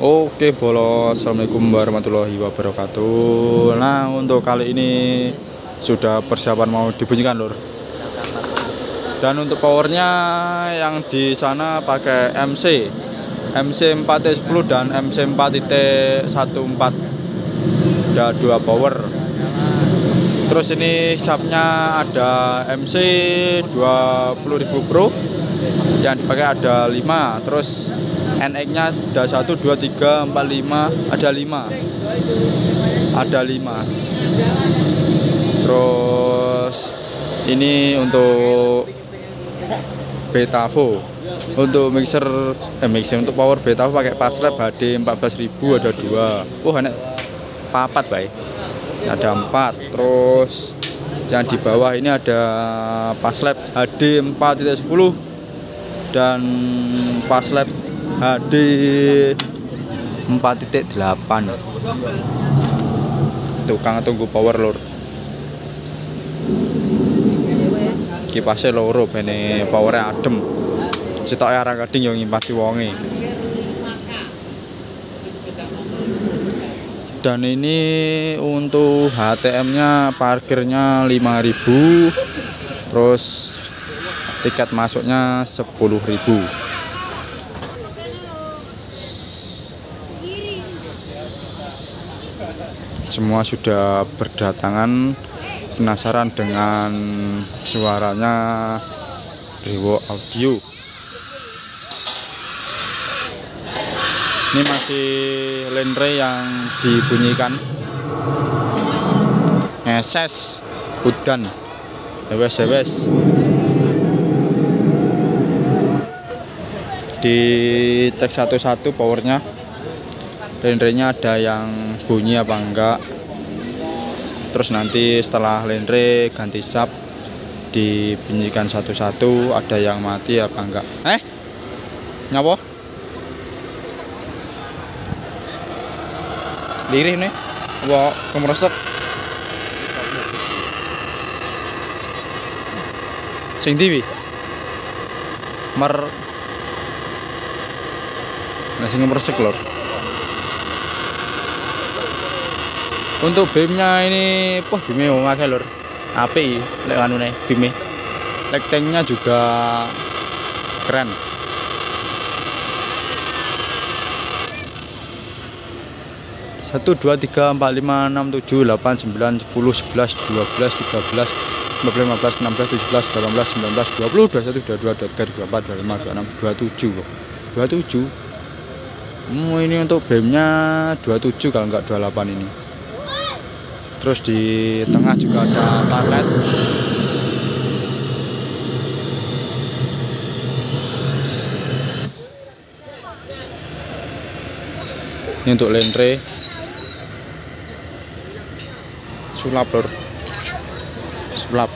Oke bolo. Assalamualaikum warahmatullahi wabarakatuh. Nah untuk kali ini Sudah persiapan mau dibunyikan lur. Dan untuk powernya Yang di sana pakai MC MC 4T10 dan MC 4.14 Ada dua power. Terus ini subnya ada MC 20.000 Pro. Yang dipakai ada 5 Terus NX nya ada 1, 2, 3, 4, 5 Ada 5 Ada 5 Terus Ini untuk Betavo. Untuk mixer Eh mixer untuk power Betavo pakai Paslab HD 14000 ada 2 Wah enak. Papat baik Ada 4 Terus yang di bawah ini ada Paslab HD 4.10 dan Paslab HD 4.8 tukang tunggu power lur. Kipasnya loro bene powernya adem. Sitok arah kading yang ngipasi wonge. Dan ini untuk HTM nya parkirnya 5000 terus tiket masuknya 10.000 semua sudah berdatangan. Penasaran dengan suaranya Dewo Audio. Ini masih lenre yang dibunyikan. Ngeses udan. Ewes ewes di cek satu-satu powernya lenrenya ada yang bunyi apa enggak? Terus nanti setelah lenre ganti sub dibunyikan satu-satu ada yang mati apa enggak? Eh? Nyawa? Lirih nih. Wah kemeresek. Sing diwi mer nah sing lor untuk beamnya ini wah beamnya mau ngake lor api lek anu nih beamnya. Lek tanknya juga keren. Satu dua tiga empat lima enam tujuh delapan sembilan sepuluh sebelas dua belas tiga belas lima belas lima belas enam belas tujuh belas delapan belas sembilan belas dua puluh dua satu dua dua dua tiga dua empat dua lima dua enam dua tujuh dua tujuh? Hmm, ini untuk beamnya dua tujuh kalau enggak dua delapan ini terus di tengah juga ada target ini untuk lentre sulap lor sulap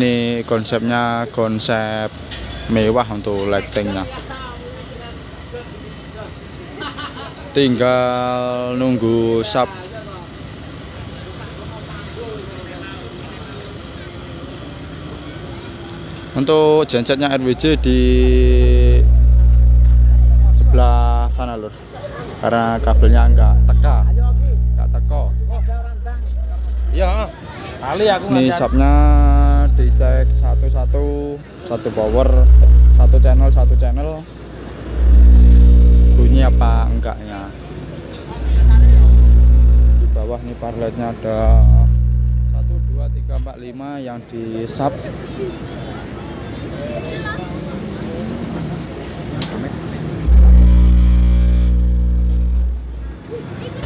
ini konsepnya konsep mewah untuk lightingnya tinggal nunggu sub untuk gensetnya RWJ di sebelah sana lur. Karena kabelnya enggak teka. Enggak teko. Iya kali aku ini subnya dicek satu-satu satu power satu channel satu channel bunyi apa enggaknya? Di bawah nih parletnya ada 1 2 3 4 5 yang di sub.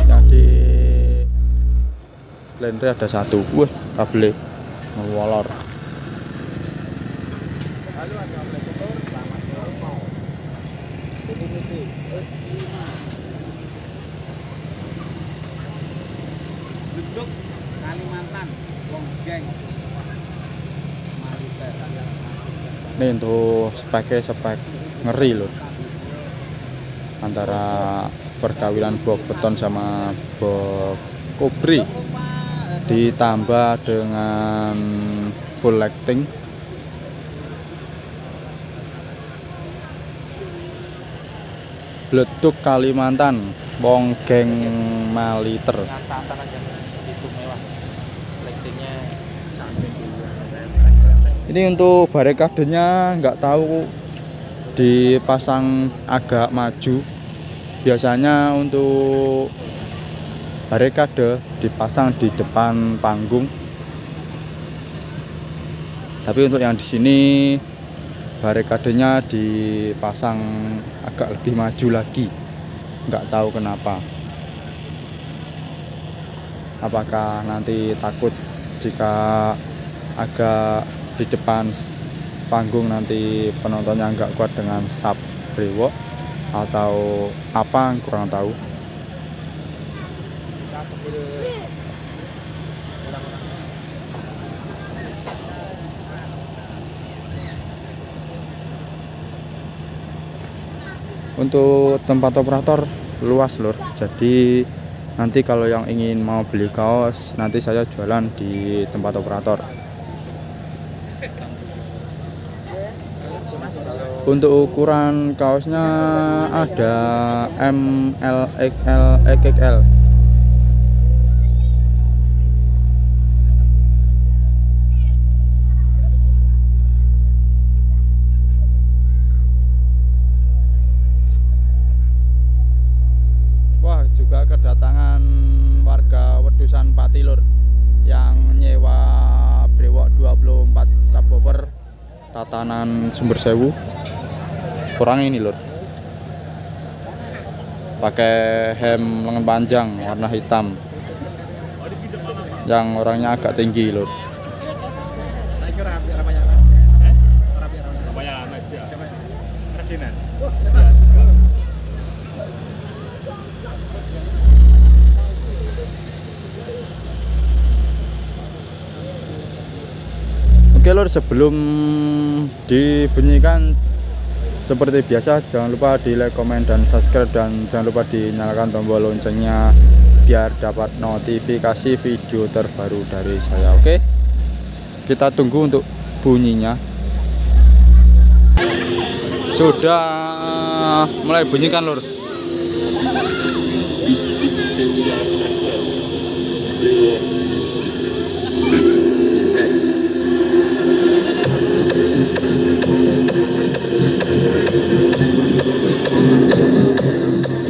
Yang di lendre ada satu. Wah kabel ngolor duduk Kalimantan Longgeng ini untuk speknya spek ngeri loh antara perkawinan box beton sama box kubri. Ditambah dengan full lighting Bleduk Kalimantan wong geng maliter. Ini untuk barikadenya nggak tahu dipasang agak maju. Biasanya untuk barikade dipasang di depan panggung. Tapi untuk yang di sini barikadenya dipasang agak lebih maju lagi. Nggak tahu kenapa. Apakah nanti takut jika agak di depan panggung nanti penontonnya nggak kuat dengan sub brewok? Atau apa kurang tahu untuk tempat operator luas lur. Jadi nanti kalau yang ingin mau beli kaos nanti saya jualan di tempat operator. Untuk ukuran kaosnya ada M, L, XL, XXL tatanan sumber sewu. Kurang ini lur. Pakai hem lengan panjang warna hitam. Yang orangnya agak tinggi lur Oke lur sebelum dibunyikan. Seperti biasa jangan lupa di like, komen dan subscribe dan jangan lupa dinyalakan tombol loncengnya biar dapat notifikasi video terbaru dari saya oke? Kita tunggu untuk bunyinya. Sudah mulai bunyikan lur This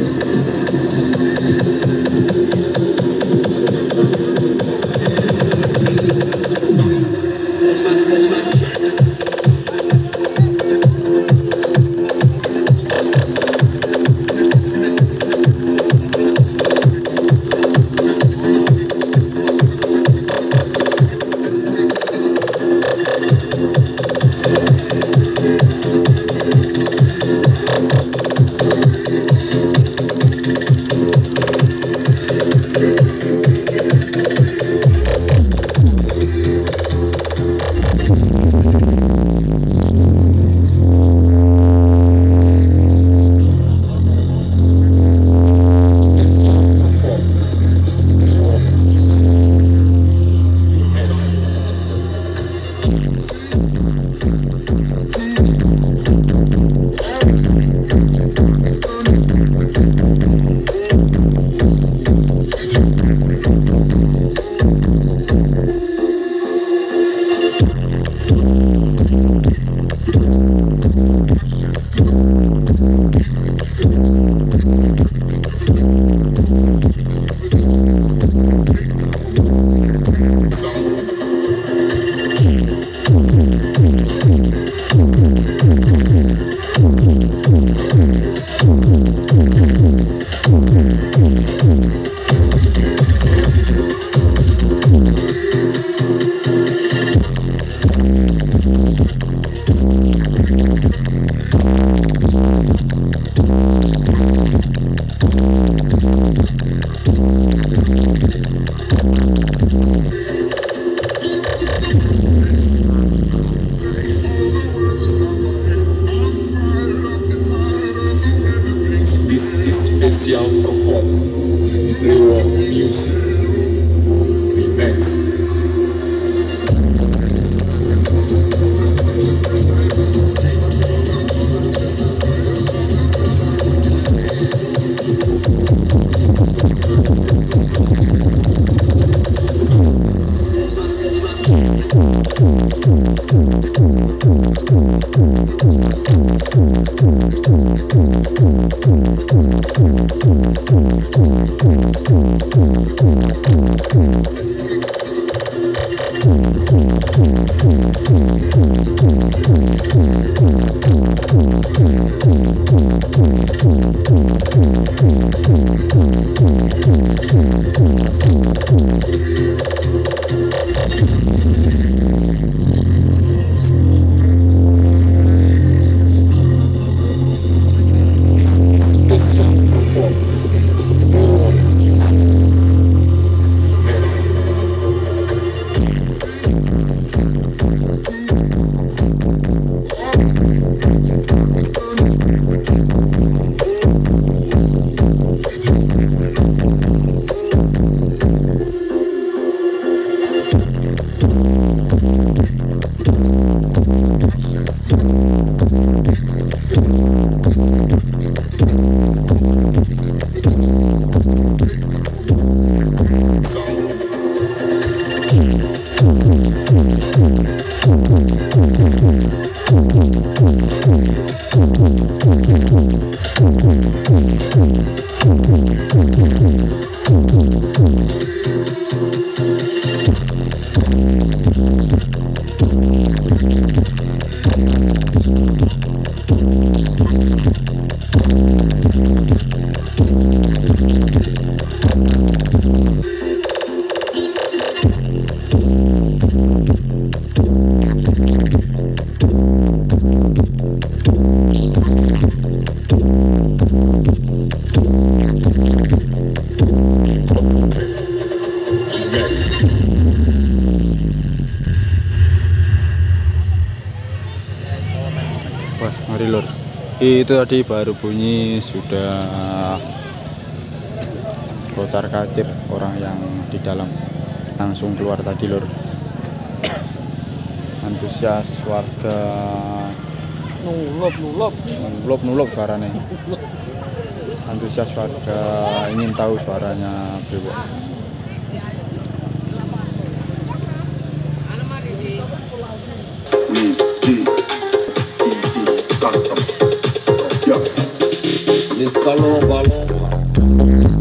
Thank you. Itu tadi baru bunyi sudah kocar kacir orang yang di dalam langsung keluar tadi lur. Antusias warga Nulop, nulop. nulop nulop suaranya. Antusias warga ingin tahu suaranya Brewok. l'escalon va l'ombre.